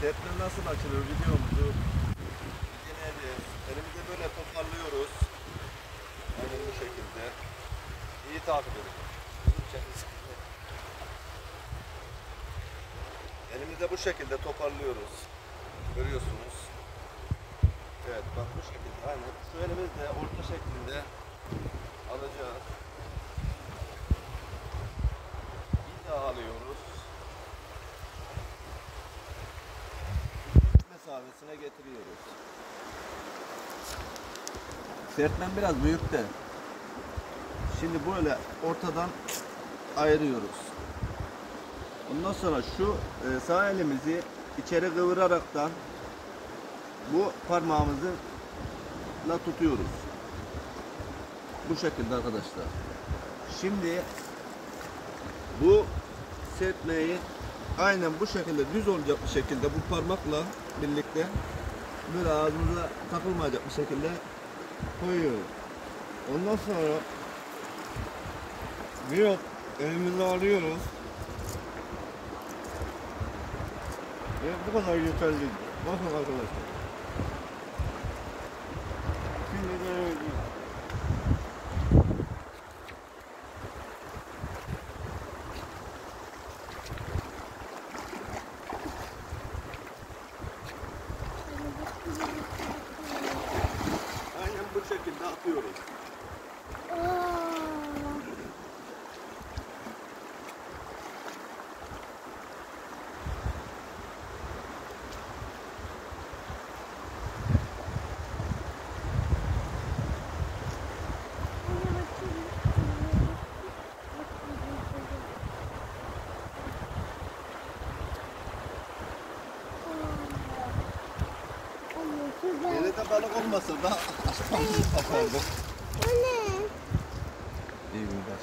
Serpme nasıl açılır videomuzu dinleyeceğiz. Elimize böyle toparlıyoruz. Aynen bu şekilde. İyi takip edin. Elimize bu şekilde toparlıyoruz. Görüyorsunuz. Evet bak bu şekilde aynen. Şu elimizle orta şeklinde alacağız. Bir daha alıyoruz. Mesafesine getiriyoruz. Sertmen biraz büyük de. Şimdi böyle ortadan ayırıyoruz. Ondan sonra şu e, sağ elimizi içeri kıvıraraktan bu parmağımızı la tutuyoruz. Bu şekilde arkadaşlar. Şimdi bu sertmeyi aynen bu şekilde düz olacak bir şekilde bu parmakla birlikte böyle ağzımıza takılmayacak bir şekilde koyuyoruz. Ondan sonra biraz elimizi alıyoruz. Ve bu kadar yeterli. Bakın arkadaşlar. Şimdi de aynen bu şekilde atıyoruz. De balık olmasa da aslan yapardık. O ne? İyi günler.